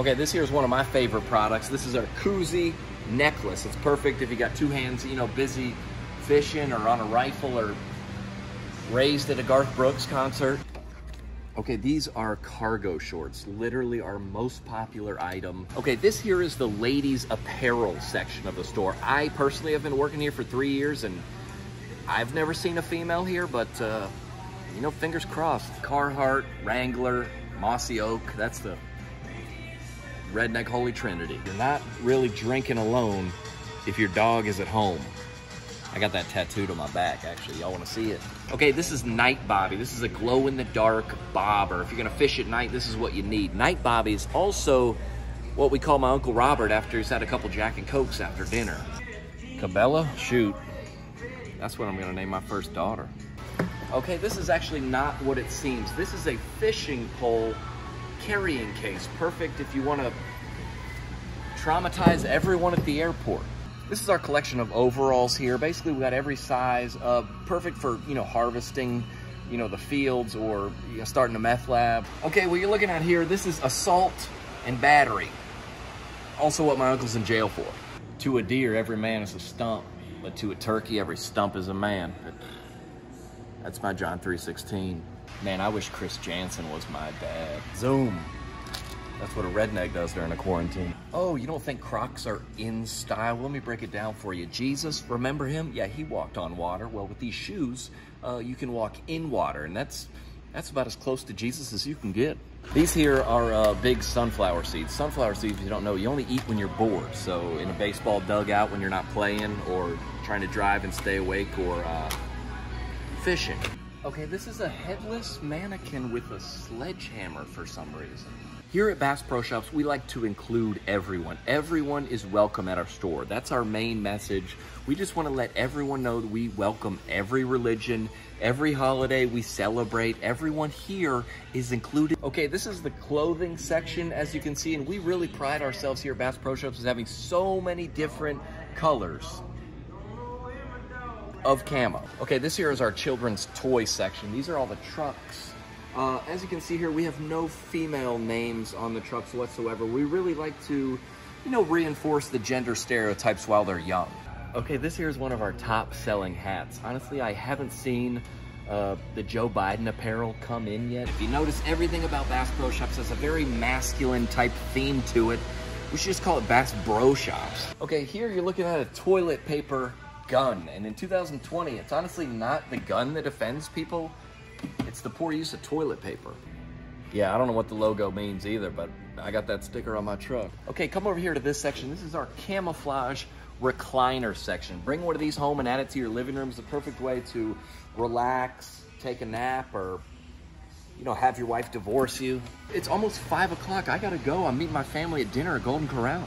Okay, this here is one of my favorite products. This is our koozie necklace. It's perfect if you got two hands, you know, busy fishing or on a rifle or raised at a Garth Brooks concert. Okay, these are cargo shorts, literally our most popular item. Okay, this here is the ladies apparel section of the store. I personally have been working here for three years and I've never seen a female here, but uh, you know, fingers crossed. Carhartt, Wrangler, Mossy Oak, that's the redneck holy trinity. You're not really drinking alone if your dog is at home. I got that tattooed on my back, actually. Y'all want to see it? Okay, this is Night Bobby. This is a glow-in-the-dark bobber. If you're going to fish at night, this is what you need. Night Bobby is also what we call my Uncle Robert after he's had a couple Jack and Cokes after dinner. Cabela? Shoot. That's what I'm going to name my first daughter. Okay, this is actually not what it seems. This is a fishing pole carrying case. Perfect if you want to traumatize everyone at the airport. This is our collection of overalls here. Basically, we got every size. Uh, perfect for, you know, harvesting, you know, the fields or you know, starting a meth lab. Okay, what you're looking at here, this is assault and battery. Also what my uncle's in jail for. To a deer, every man is a stump. But to a turkey, every stump is a man. That's my John 3.16. Man, I wish Chris Janson was my dad. Zoom. That's what a redneck does during a quarantine. Oh, you don't think Crocs are in style? Let me break it down for you. Jesus, remember him? Yeah, he walked on water. Well, with these shoes, uh, you can walk in water, and that's that's about as close to Jesus as you can get. These here are uh, big sunflower seeds. Sunflower seeds, if you don't know, you only eat when you're bored. So in a baseball dugout when you're not playing or trying to drive and stay awake or uh, fishing. Okay, this is a headless mannequin with a sledgehammer for some reason. Here at Bass Pro Shops, we like to include everyone. Everyone is welcome at our store. That's our main message. We just want to let everyone know that we welcome every religion, every holiday we celebrate. Everyone here is included. Okay, this is the clothing section, as you can see, and we really pride ourselves here at Bass Pro Shops as having so many different colors of camo. Okay, this here is our children's toy section. These are all the trucks. Uh, as you can see here, we have no female names on the trucks whatsoever. We really like to, you know, reinforce the gender stereotypes while they're young. Okay, this here is one of our top selling hats. Honestly, I haven't seen uh, the Joe Biden apparel come in yet. If you notice, everything about Bass Pro Shops has a very masculine type theme to it. We should just call it Bass Bro Shops. Okay, here you're looking at a toilet paper gun. And in 2020, it's honestly not the gun that offends people. It's the poor use of toilet paper. Yeah, I don't know what the logo means either, but I got that sticker on my truck. Okay, come over here to this section. This is our camouflage recliner section. Bring one of these home and add it to your living room. It's the perfect way to relax, take a nap, or you know, have your wife divorce you. It's almost five o'clock. I gotta go. I'm meeting my family at dinner at Golden Corral.